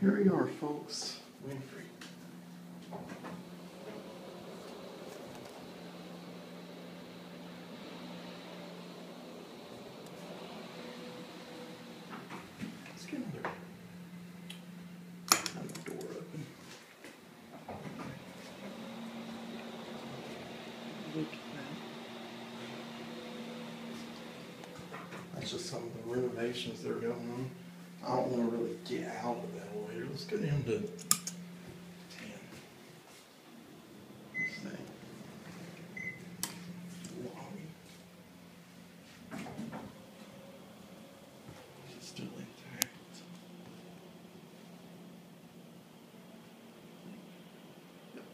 Here we are, folks. Wynfrey. Let's get door open. That's just some of the renovations that are going on. I don't wanna really get out of that elevator, let's go down to ten. Let's. Lobby. Is it still intact? Yep.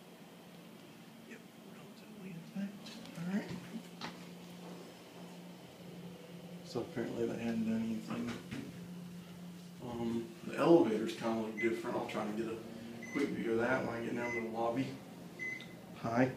Yep, relatively intact, alright. So apparently they hadn't done anything. Elevators kind of look different. I'll try to get a quick view of that when I get down to the lobby. Hi.